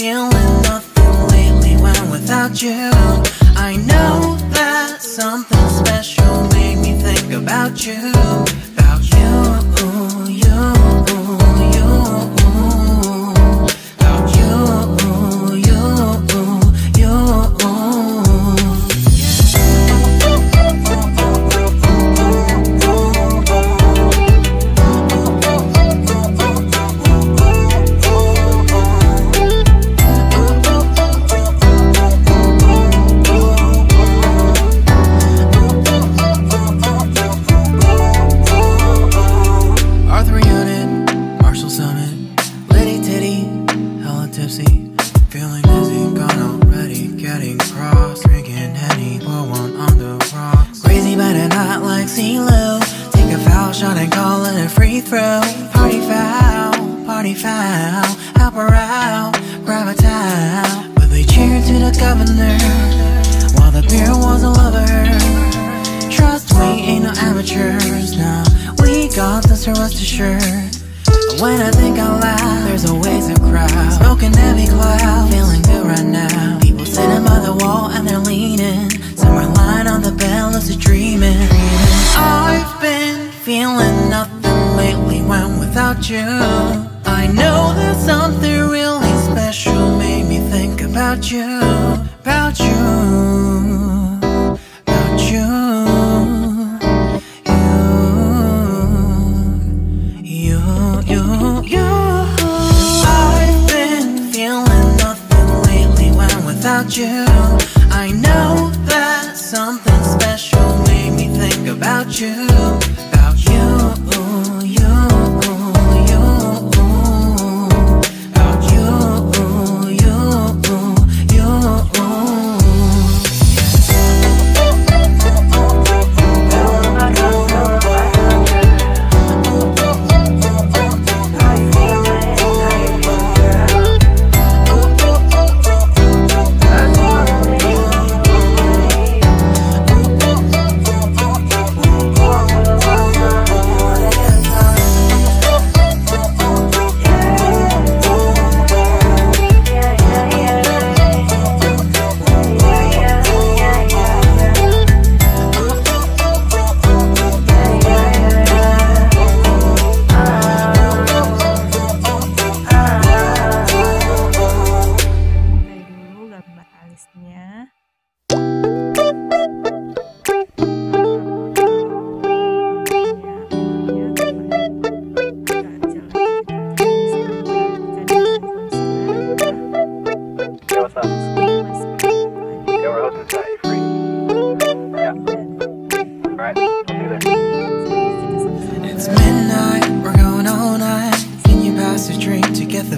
feeling nothing lately when without you. I know that something special made me think about you. So rest assured. And When I think out loud, there's always a crowd. Smoking heavy cloud, feeling good right now. People sitting by the wall and they're leaning. Some are lying on the bed, lucid dreaming. I've been feeling nothing lately when without you. I know that something really special made me think about you, about you,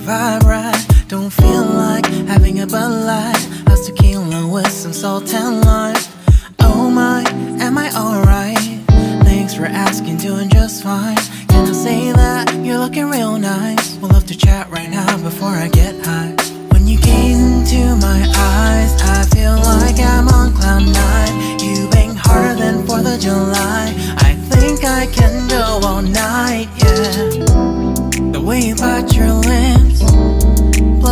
vibe right? Don't feel like having a Bud Light. How's tequila with some salt and lime? Oh my, am I alright? Thanks for asking, doing just fine. Can I say that you're looking real nice? We'll love to chat right now before I get high. When you gaze into my eyes, I feel like I'm on cloud nine. You bang harder than 4th of July. I think I can go all night, yeah. The way you bite your lips,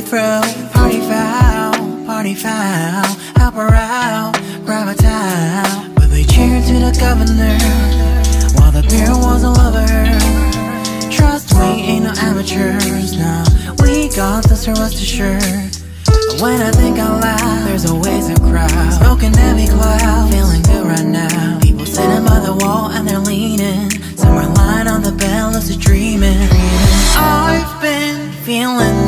throw. Party foul, party foul. Her out, grab a towel. But they cheered to the governor while the beer was a lover. Trust we ain't no amateurs now. We got so rest assured. But when I think out loud, there's always a crowd. Smoking heavy cloud, feeling good right now. People sitting by the wall and they're leaning. Somewhere lying on the bed, lucid dreaming. I've been feeling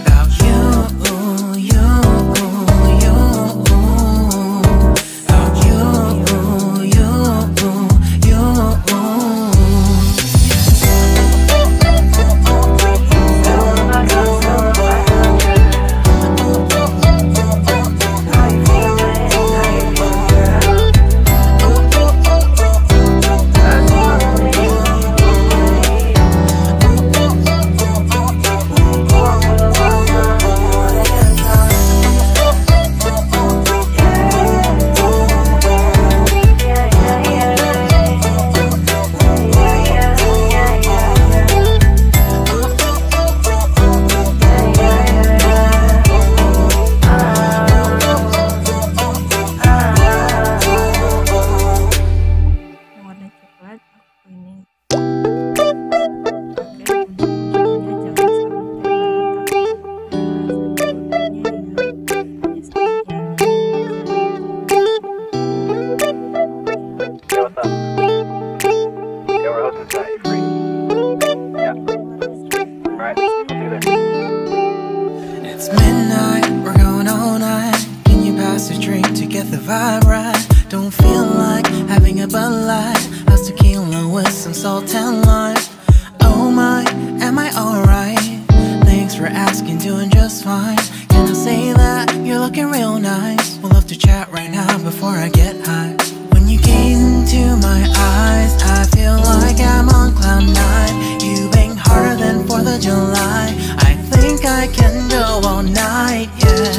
looking real nice? We'll love to chat right now before I get high. When you gaze into my eyes, I feel like I'm on cloud nine. You bang harder than 4th of July. I think I can go all night, yeah.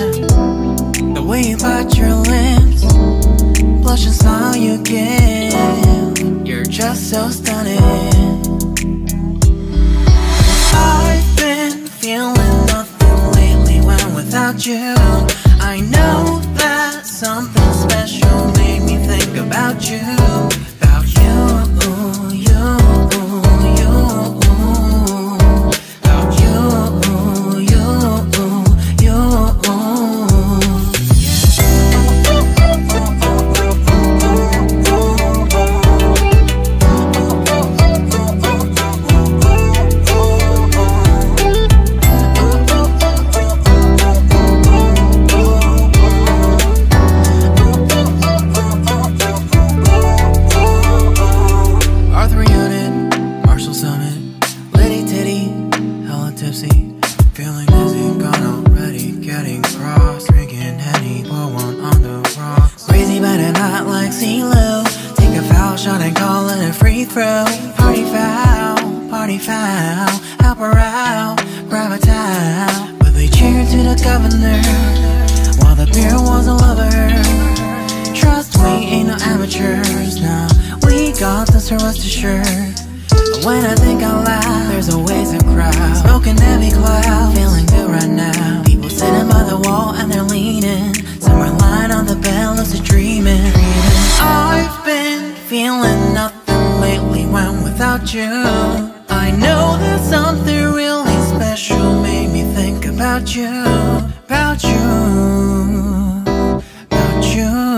The way you bite your lips, blush and smile you give. You're just so stunning. I've been feeling nothing lately when without you. You, Got this, so rest assured. When I think out loud, there's always a crowd. Smoking heavy cloud, feeling good right now. People sitting by the wall and they're leaning. Somewhere lying on the bed, lucid dreaming. I've been feeling nothing lately when without you. I know that something really special made me think about you, about you, about. You,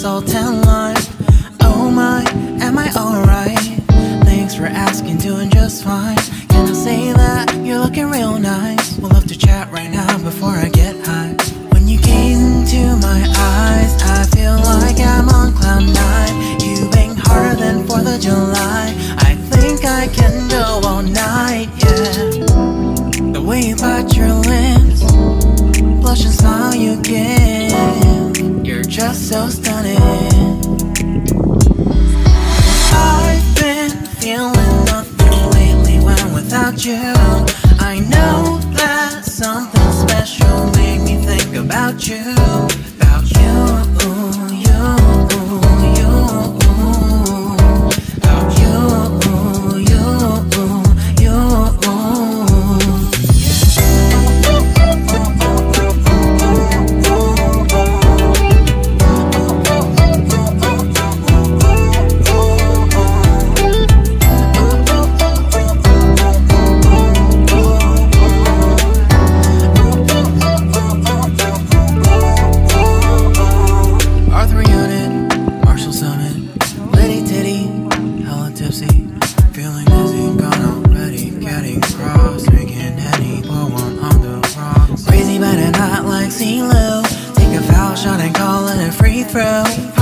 salt and lime. Oh my, am I alright? Thanks for asking, doing just fine. Can I say that you're looking real nice? We'll love to chat right now before I get high. When you gaze into my eyes, I feel like I'm on cloud nine. You bang harder than Fourth of July. I think I can go all night, yeah. The way you bite your lips, blush and smile you give, you're just so stunning.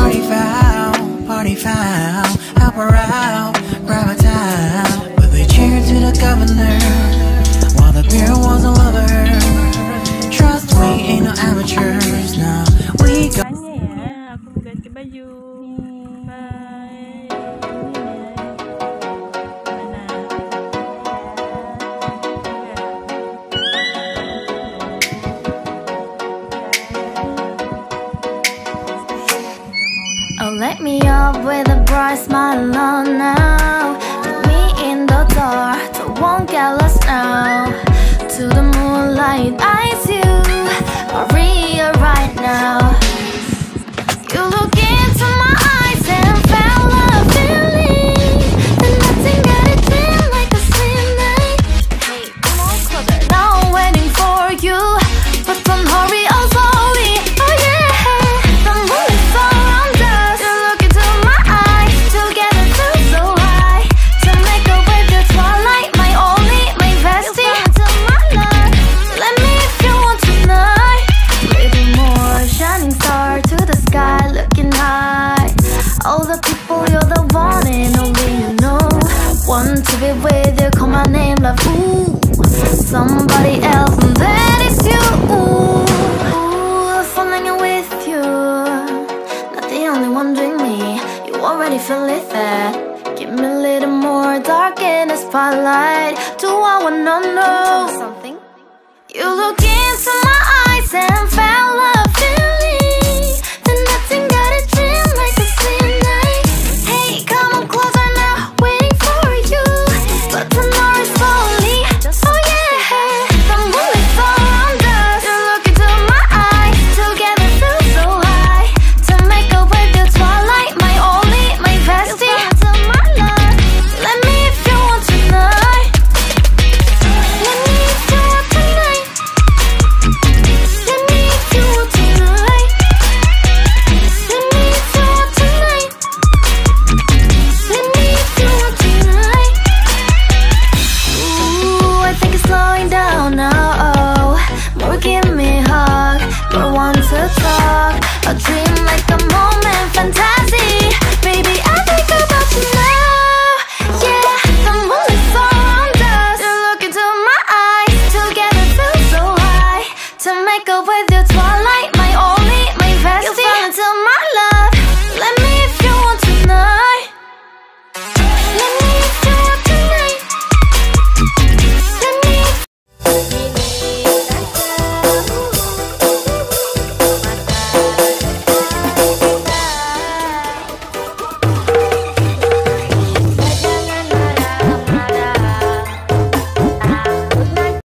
Party foul, party foul, help her out, grab a towel. But they cheered to the governor, while the beer was a lover. Trust we ain't no amateurs, now with a bright smile on now. Put me in the dark, so won't get lost now. To the moonlight, eyes you, Maria, right now. You look I lied? Do I wanna know? You look into my eyes and fell in love